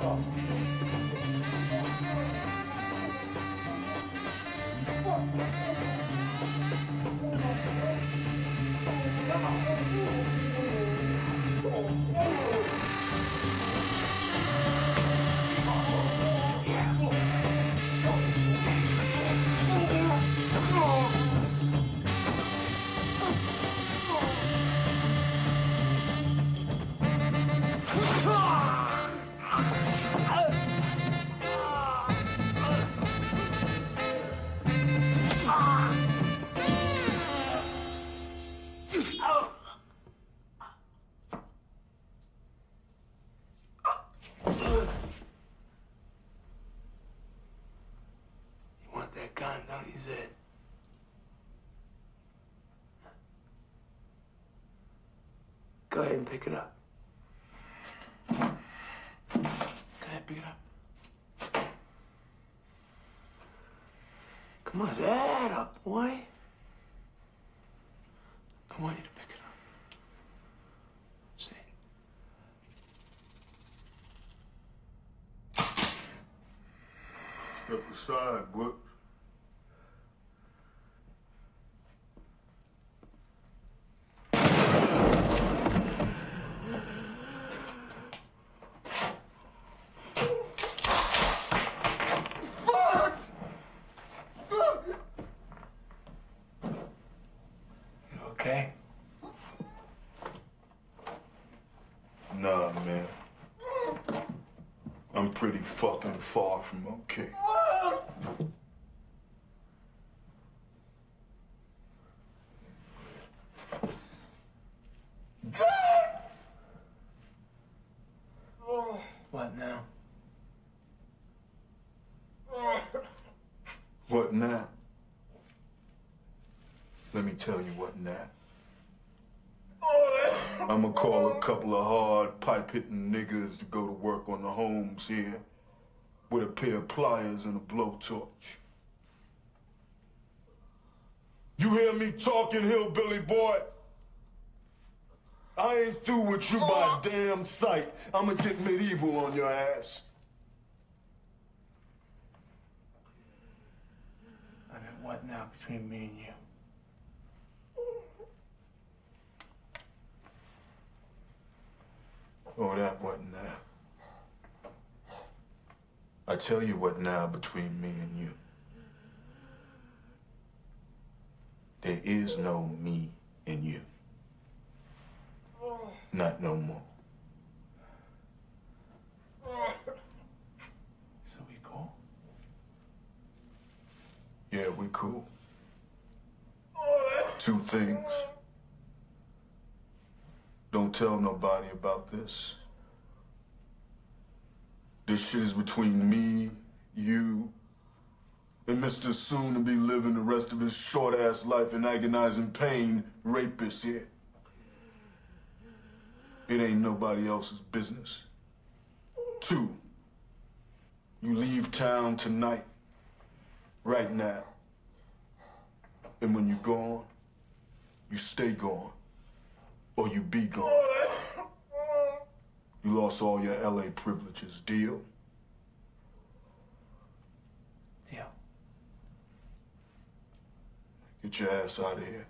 はあ Go ahead and pick it up. Go ahead, pick it up. Come on, Zed, up, boy. I want you to pick it up. See? Step aside, Butch. You okay? Nah, man. I'm pretty fucking far from okay. What now? What now? Let me tell you what now. I'ma call a couple of hard pipe hitting niggas to go to work on the homes here with a pair of pliers and a blowtorch. You hear me talking, hillbilly boy? I ain't through with you by oh. damn sight. I'ma get medieval on your ass. I mean, what now between me and you? Oh, that what now? I tell you what now between me and you. There is no me in you. Not no more. So we cool? Yeah, we cool. Two things. Don't tell nobody about this. This shit is between me, you, and Mr. Soon to be living the rest of his short ass life in agonizing pain, rapist here. It ain't nobody else's business. Two, you leave town tonight, right now. And when you're gone, you stay gone, or you be gone. You lost all your LA privileges. Deal? Deal. Get your ass out of here.